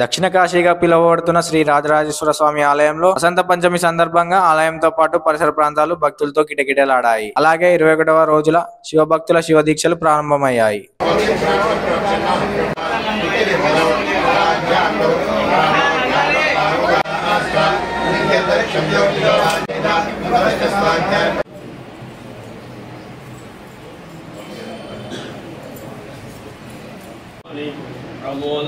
దక్షిణ కాశీగా పిలువబడుతున్న శ్రీ రాజరాజేశ్వర స్వామి ఆలయంలో వసంత పంచమి సందర్భంగా ఆలయంతో పాటు పరిసర ప్రాంతాలు భక్తులతో కిటకిటలాడాయి. అలాగే ఇరవై ఒకటవ రోజుల శివభక్తుల శివ దీక్షలు ప్రారంభమయ్యాయి. പ്രബോധ